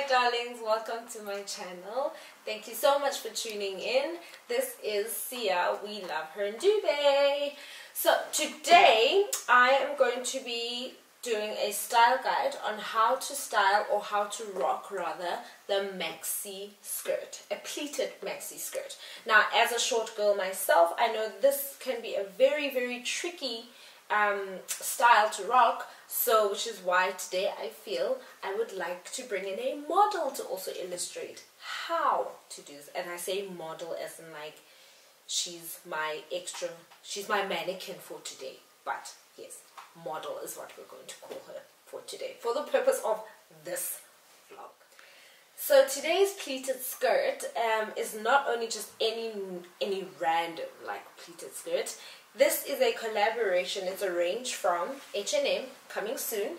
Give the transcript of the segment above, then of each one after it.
Hi darlings, welcome to my channel. Thank you so much for tuning in. This is Siya, we love her Ndube. So today I am going to be doing a style guide on how to style or how to rock rather the maxi skirt, a pleated maxi skirt. Now as a short girl myself, I know this can be a very very tricky um, style to rock. So which is why today I feel I would like to bring in a model to also illustrate how to do this. And I say model as in like she's my extra she's my mannequin for today. But yes model is what we're going to call her for today. For the purpose of this vlog so today's pleated skirt um, is not only just any any random like pleated skirt this is a collaboration. It's a range from H&M, coming soon.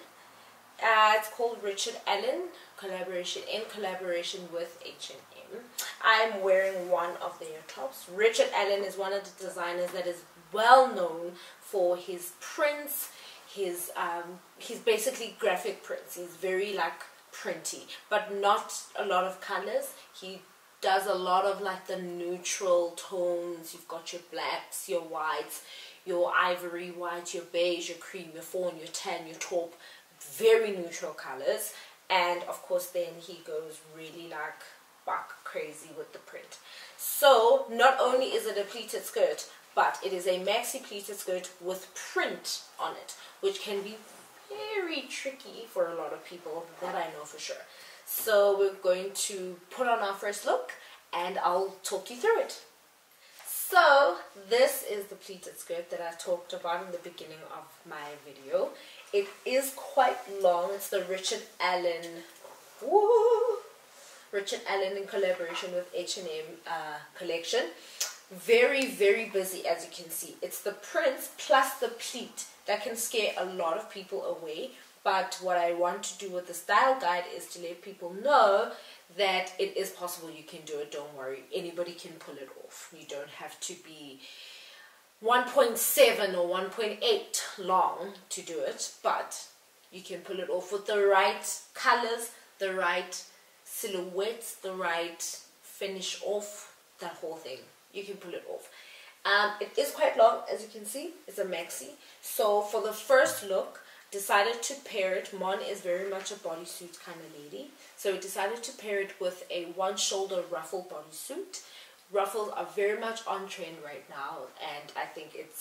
Uh, it's called Richard Allan collaboration in collaboration with H&M. I'm wearing one of their tops. Richard Allan is one of the designers that is well known for his prints. His um, he's basically graphic prints. He's very like printy, but not a lot of colors. He does a lot of like the neutral tones. You've got your blacks, your whites, your ivory white, your beige, your cream, your fawn, your tan, your taupe. Very neutral colors. And of course then he goes really like buck crazy with the print. So not only is it a pleated skirt, but it is a maxi pleated skirt with print on it, which can be very tricky for a lot of people, that I know for sure. So we're going to put on our first look and I'll talk you through it. So this is the pleated skirt that I talked about in the beginning of my video. It is quite long. It's the Richard Allan, woo, Richard Allan in collaboration with H&M uh, collection. Very, very busy as you can see. It's the prints plus the pleat that can scare a lot of people away but what I want to do with the style guide is to let people know that it is possible you can do it. Don't worry. Anybody can pull it off. You don't have to be 1.7 or 1.8 long to do it, but you can pull it off with the right colors, the right silhouettes, the right finish off, that whole thing. You can pull it off. Um, it is quite long, as you can see. It's a maxi. So for the first look, decided to pair it. Mon is very much a bodysuit kind of lady. So we decided to pair it with a one shoulder ruffle bodysuit. Ruffles are very much on trend right now and I think it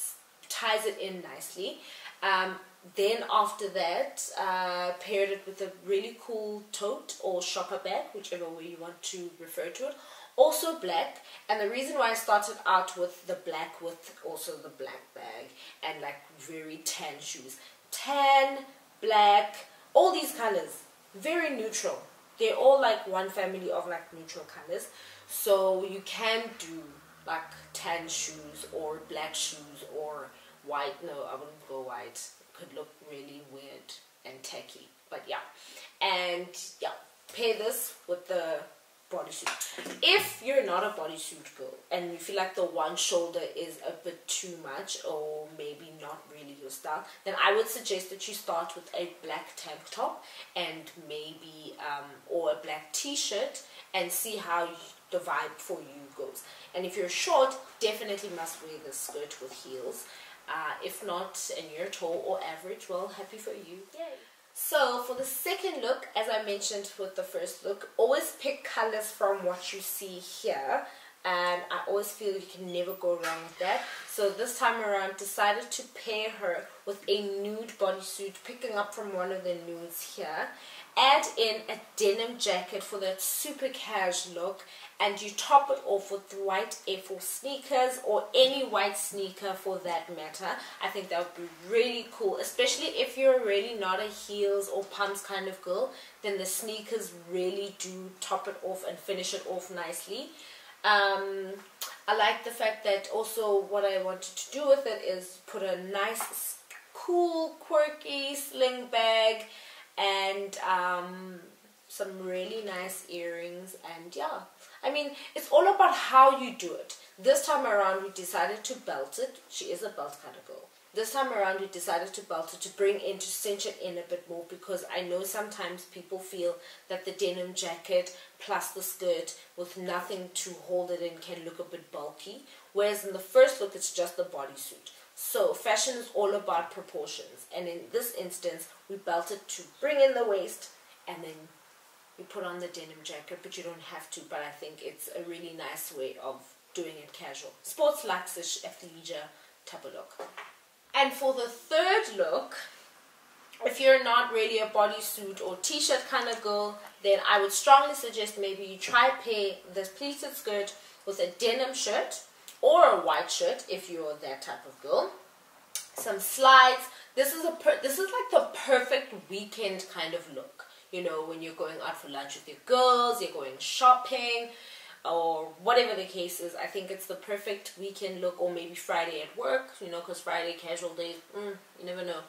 ties it in nicely. Um, then after that, uh, paired it with a really cool tote or shopper bag, whichever way you want to refer to it. Also black, and the reason why I started out with the black with also the black bag and like very tan shoes tan, black, all these colors. Very neutral. They're all like one family of like neutral colors. So you can do like tan shoes or black shoes or white. No, I wouldn't go white. It could look really weird and tacky. But yeah. And yeah, pair this with the bodysuit. If you're not a bodysuit girl and you feel like the one shoulder is a bit too much or maybe not really your style, then I would suggest that you start with a black tank top and maybe um, or a black t-shirt and see how the vibe for you goes. And if you're short, definitely must wear the skirt with heels. Uh, if not, and you're tall or average, well, happy for you. Yay! So for the second look, as I mentioned with the first look, always pick colors from what you see here. And I always feel you can never go wrong with that. So this time around, decided to pair her with a nude bodysuit, picking up from one of the nudes here. Add in a denim jacket for that super cash look and you top it off with white Air Force sneakers or any white sneaker for that matter. I think that would be really cool, especially if you're really not a heels or pumps kind of girl, then the sneakers really do top it off and finish it off nicely. Um, I like the fact that also what I wanted to do with it is put a nice, cool, quirky sling bag and um, some really nice earrings and yeah I mean, it's all about how you do it. This time around, we decided to belt it. She is a belt kind of girl. This time around we decided to belt it to bring in to cinch it in a bit more because I know sometimes people feel that the denim jacket plus the skirt with nothing to hold it in can look a bit bulky whereas in the first look it's just the bodysuit. So fashion is all about proportions and in this instance we belted to bring in the waist and then you put on the denim jacket but you don't have to but I think it's a really nice way of doing it casual. Sports luxish athleisure type of look and for the third look, if you're not really a bodysuit or t-shirt kind of girl, then I would strongly suggest maybe you try pair this pleated skirt with a denim shirt or a white shirt if you're that type of girl. Some slides. This is a this is like the perfect weekend kind of look. You know, when you're going out for lunch with your girls, you're going shopping, or whatever the case is. I think it's the perfect weekend look, or maybe Friday at work, you know, because Friday casual days, mm, you never know.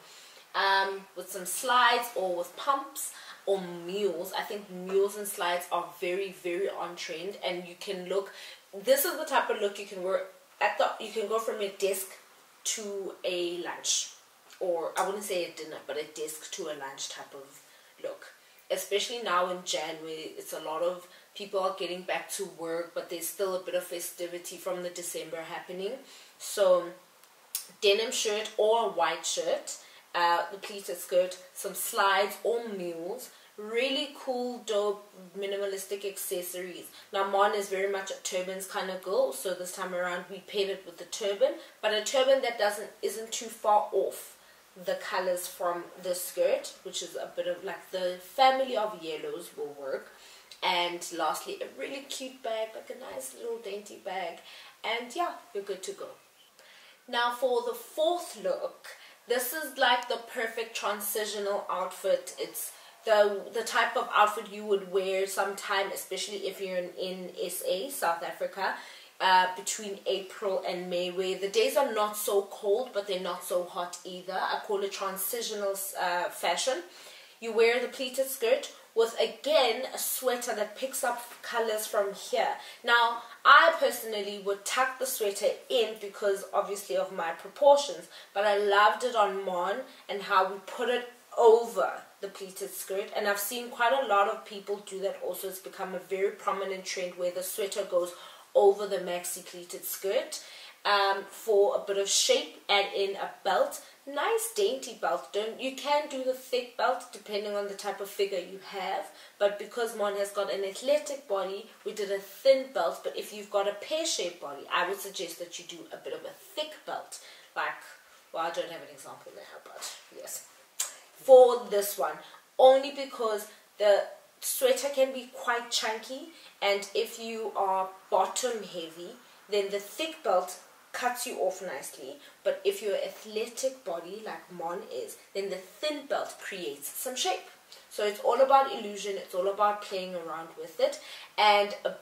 Um, with some slides or with pumps or mules. I think mules and slides are very, very on trend, and you can look. This is the type of look you can wear at the. You can go from a desk to a lunch, or I wouldn't say a dinner, but a desk to a lunch type of look. Especially now in January, it's a lot of people are getting back to work, but there's still a bit of festivity from the December happening. So, denim shirt or a white shirt, uh, the pleated skirt, some slides or mules, really cool, dope, minimalistic accessories. Now, Mon is very much a turbans kind of girl, so this time around we paired it with the turban, but a turban that doesn't isn't too far off the colors from the skirt, which is a bit of like the family of yellows will work and lastly a really cute bag like a nice little dainty bag. And yeah you're good to go. Now for the fourth look this is like the perfect transitional outfit. It's the the type of outfit you would wear sometime especially if you're in, in SA South Africa uh, between April and May where the days are not so cold but they're not so hot either. I call it transitional uh, fashion. You wear the pleated skirt with again a sweater that picks up colors from here. Now, I personally would tuck the sweater in because obviously of my proportions, but I loved it on Mon and how we put it over the pleated skirt and I've seen quite a lot of people do that also. It's become a very prominent trend where the sweater goes over the maxi pleated skirt. Um, for a bit of shape, add in a belt nice dainty belt. Don't you can do the thick belt depending on the type of figure you have, but because Mon has got an athletic body, we did a thin belt. But if you've got a pear-shaped body, I would suggest that you do a bit of a thick belt, like well, I don't have an example now, but yes, for this one, only because the sweater can be quite chunky, and if you are bottom heavy, then the thick belt cuts you off nicely. But if you're athletic body like Mon is, then the thin belt creates some shape. So it's all about illusion. It's all about playing around with it. And uh,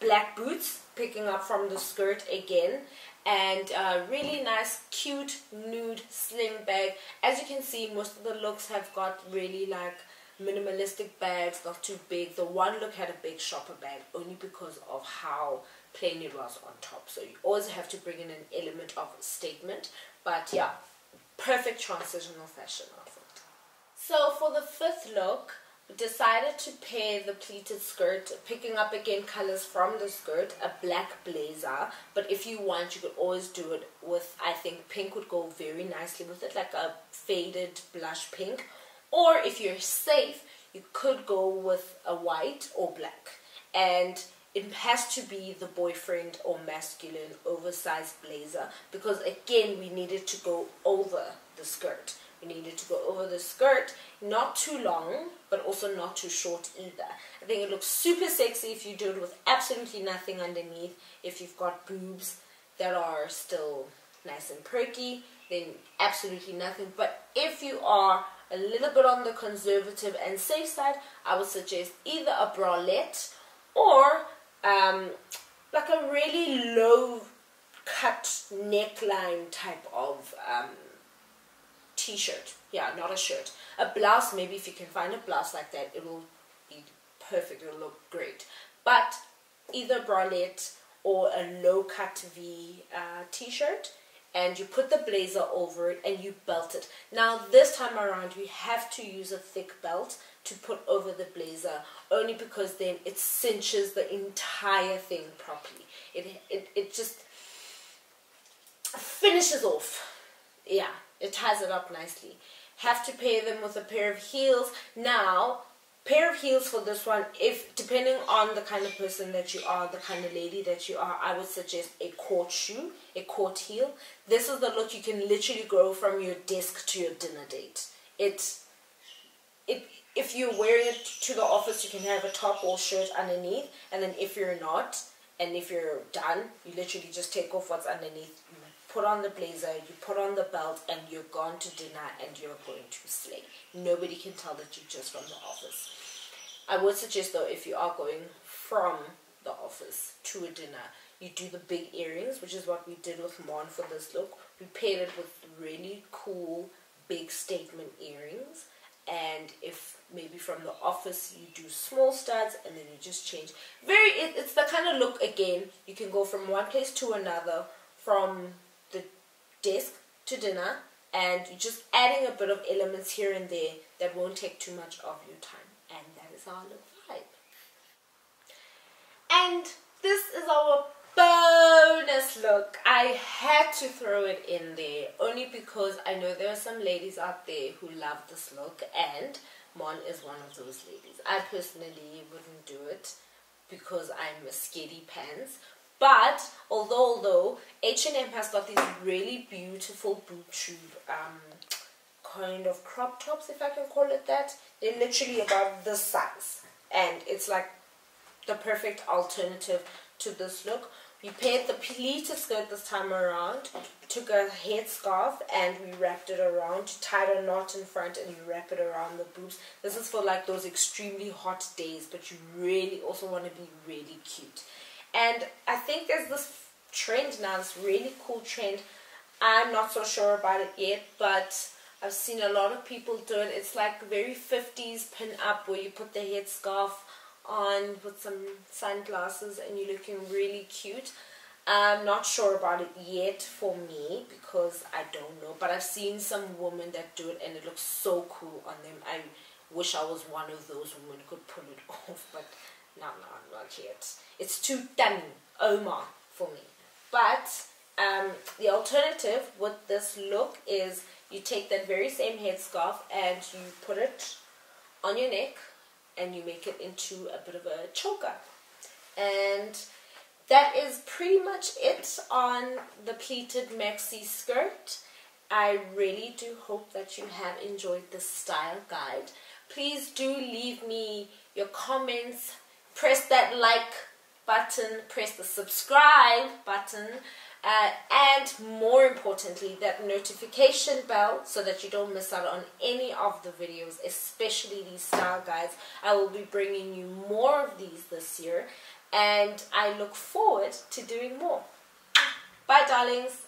black boots picking up from the skirt again. And a really nice, cute, nude, slim bag. As you can see, most of the looks have got really like minimalistic bags, not too big. The one look had a big shopper bag only because of how plain it was on top. So you always have to bring in an element of statement. But yeah, perfect transitional fashion outfit. So for the fifth look, we decided to pair the pleated skirt, picking up again colors from the skirt, a black blazer. But if you want, you could always do it with, I think pink would go very nicely with it, like a faded blush pink. Or if you're safe, you could go with a white or black. And it has to be the boyfriend or masculine oversized blazer because again we needed to go over the skirt. We needed to go over the skirt not too long but also not too short either. I think it looks super sexy if you do it with absolutely nothing underneath. If you've got boobs that are still nice and perky then absolutely nothing. But if you are a little bit on the conservative and safe side i would suggest either a bralette or um, like a really low cut neckline type of um, t-shirt. Yeah, not a shirt. A blouse, maybe if you can find a blouse like that, it will be perfect. It'll look great. But either bralette or a low cut V uh, t-shirt and you put the blazer over it and you belt it. Now this time around you have to use a thick belt to put over the blazer only because then it cinches the entire thing properly. It, it, it just finishes off. Yeah, it ties it up nicely. Have to pair them with a pair of heels. Now, pair of heels for this one if depending on the kind of person that you are the kind of lady that you are i would suggest a court shoe a court heel. This is the look you can literally go from your desk to your dinner date. It it if you're wearing it to the office you can have a top or shirt underneath and then if you're not and if you're done you literally just take off what's underneath put on the blazer you put on the belt and you're gone to dinner and you're going to slay nobody can tell that you're just from the office I would suggest though if you are going from the office to a dinner, you do the big earrings, which is what we did with Mon for this look. We paired it with really cool big statement earrings. And if maybe from the office you do small studs and then you just change. Very, it, it's the kind of look again, you can go from one place to another, from desk to dinner, and just adding a bit of elements here and there that won't take too much of your time and that is our look vibe. And this is our bonus look. I had to throw it in there only because I know there are some ladies out there who love this look and Mon is one of those ladies. I personally wouldn't do it because I'm a scaredy pants. But although although H&M has got these really beautiful boob tube um, kind of crop tops, if I can call it that. They're literally about this size. And it's like the perfect alternative to this look. We paired the pleated skirt this time around, took a headscarf and we wrapped it around, tied a knot in front and you wrap it around the boobs. This is for like those extremely hot days, but you really also want to be really cute. And I think there's this trend now, this really cool trend. I'm not so sure about it yet, but I've seen a lot of people do it. It's like very 50s pin up where you put the headscarf on with some sunglasses and you're looking really cute. I'm not sure about it yet for me because I don't know. But I've seen some women that do it and it looks so cool on them. I wish I was one of those women who could pull it off. But no, no, not yet. It's too done, Omar, for me. But um, the alternative with this look is you take that very same headscarf and you put it on your neck and you make it into a bit of a choker. And that is pretty much it on the pleated maxi skirt. I really do hope that you have enjoyed this style guide. Please do leave me your comments. Press that like button, press the subscribe button uh, and more importantly that notification bell so that you don't miss out on any of the videos especially these style guides. I will be bringing you more of these this year and I look forward to doing more. Bye darlings